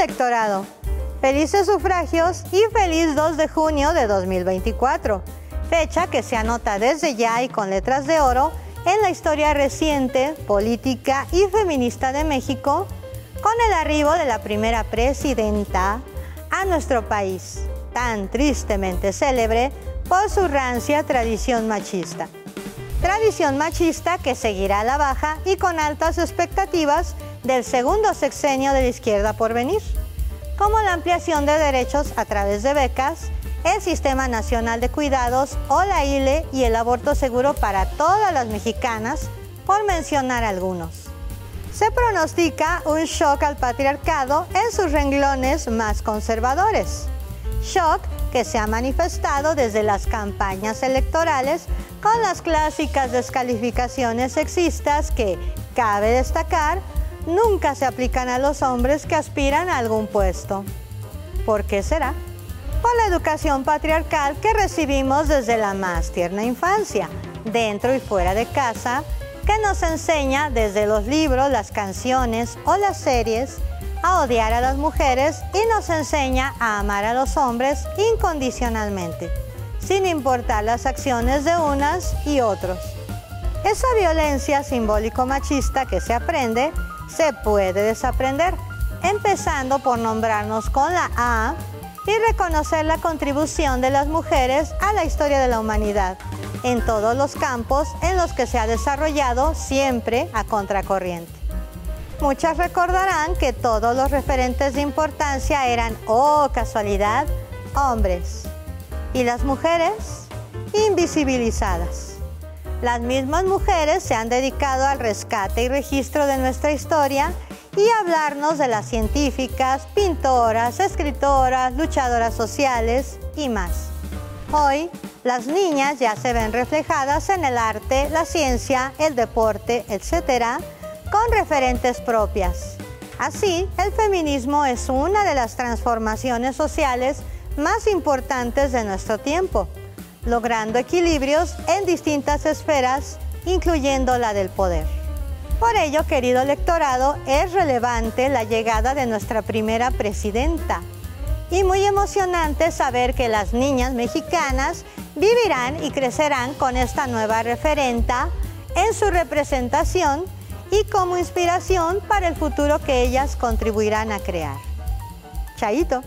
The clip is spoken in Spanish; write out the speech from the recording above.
electorado. Felices sufragios y feliz 2 de junio de 2024, fecha que se anota desde ya y con letras de oro en la historia reciente, política y feminista de México, con el arribo de la primera presidenta a nuestro país, tan tristemente célebre por su rancia tradición machista. Tradición machista que seguirá a la baja y con altas expectativas del segundo sexenio de la izquierda por venir, como la ampliación de derechos a través de becas, el Sistema Nacional de Cuidados o la ILE y el aborto seguro para todas las mexicanas, por mencionar algunos. Se pronostica un shock al patriarcado en sus renglones más conservadores. Shock que se ha manifestado desde las campañas electorales con las clásicas descalificaciones sexistas que, cabe destacar, nunca se aplican a los hombres que aspiran a algún puesto. ¿Por qué será? Por la educación patriarcal que recibimos desde la más tierna infancia, dentro y fuera de casa, que nos enseña desde los libros, las canciones o las series a odiar a las mujeres y nos enseña a amar a los hombres incondicionalmente, sin importar las acciones de unas y otros. Esa violencia simbólico-machista que se aprende se puede desaprender, empezando por nombrarnos con la A y reconocer la contribución de las mujeres a la historia de la humanidad, en todos los campos en los que se ha desarrollado siempre a contracorriente. Muchas recordarán que todos los referentes de importancia eran, oh casualidad, hombres. Y las mujeres, invisibilizadas. Las mismas mujeres se han dedicado al rescate y registro de nuestra historia y hablarnos de las científicas, pintoras, escritoras, luchadoras sociales y más. Hoy, las niñas ya se ven reflejadas en el arte, la ciencia, el deporte, etcétera, con referentes propias. Así, el feminismo es una de las transformaciones sociales más importantes de nuestro tiempo, logrando equilibrios en distintas esferas, incluyendo la del poder. Por ello, querido electorado, es relevante la llegada de nuestra primera presidenta y muy emocionante saber que las niñas mexicanas vivirán y crecerán con esta nueva referenta en su representación y como inspiración para el futuro que ellas contribuirán a crear. Chaito.